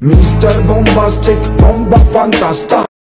Mr. Bombastic, bomba fantasta